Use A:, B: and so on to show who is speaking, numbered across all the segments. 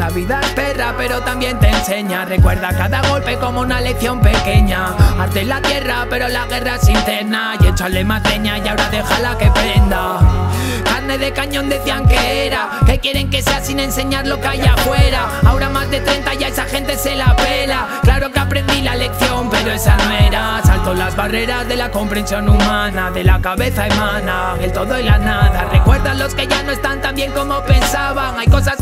A: La vida es perra, pero también te enseña. Recuerda cada golpe como una lección pequeña. Arte en la tierra, pero la guerra es interna. Y échale más leña y ahora déjala que prenda. Carne de cañón decían que era. Que quieren que sea sin enseñar lo que hay afuera. Ahora más de 30 ya esa gente se la pela. Claro que aprendí la lección, pero esa no era. Salto las barreras de la comprensión humana. De la cabeza emana el todo y la nada. Recuerda los que ya no están tan bien como pensaban. Hay cosas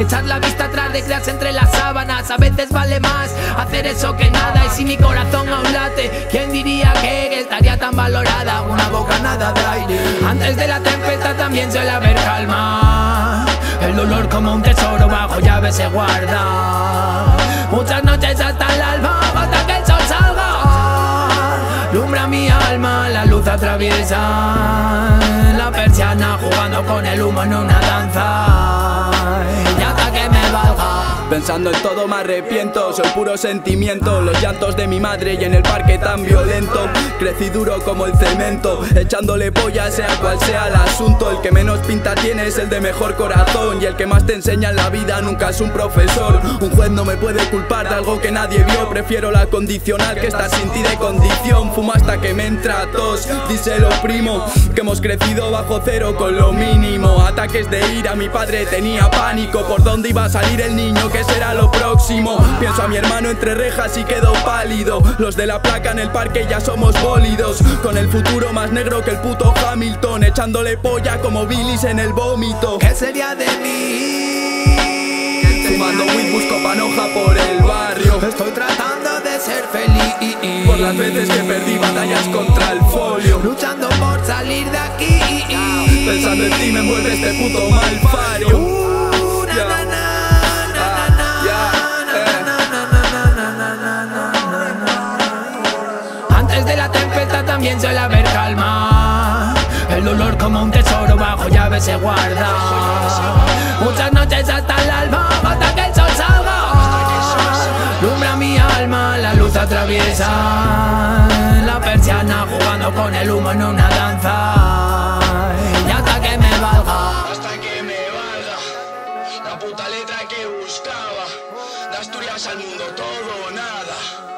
A: Echar la vista atrás, recrearse entre las sábanas. A veces vale más hacer eso que nada. Y si mi corazón aún late, ¿quién diría que estaría tan valorada? Una bocanada de aire. Antes de la tempestad también suele haber calma. El dolor como un tesoro bajo llave se guarda. Muchas noches hasta el alba, hasta que el sol salga. Lumbra mi alma, la luz atraviesa la persiana, jugando con el humo en una danza.
B: Pensando en todo me arrepiento, soy puro sentimiento. Los llantos de mi madre y en el parque tan violento Crecí duro como el cemento, echándole polla sea cual sea el asunto. El que menos pinta tiene es el de mejor corazón Y el que más te enseña en la vida nunca es un profesor. Un juez no me puede culpar de algo que nadie vio Prefiero la condicional que estar sin ti de condición. Fumo hasta que me entra tos, díselo primo Que hemos crecido bajo cero con lo mínimo. Ataques de ira, mi padre tenía pánico. Por dónde iba a salir el niño que será lo próximo Pienso a mi hermano entre rejas y quedo pálido. Los de la placa en el parque ya somos Con el futuro más negro que el puto Hamilton Echándole polla como Billis en el vómito.
A: ¿Qué sería de mí? Fumando weed
B: busco panoja por el barrio.
A: Estoy tratando de ser feliz. Por las
B: veces que perdí batallas contra el folio.
A: Luchando por salir de aquí.
B: Pensando en ti me envuelve este puto malfario
A: Antes de la tempestad también suele haber calma. El dolor como un tesoro bajo llave se guarda. Muchas noches hasta el alma, hasta que el sol salga. Lumbra mi alma, la luz atraviesa. La persiana jugando con el humo en una danza. Y hasta que me valga.
B: Hasta que me valga. La puta letra que buscaba. De Asturias al mundo todo o nada.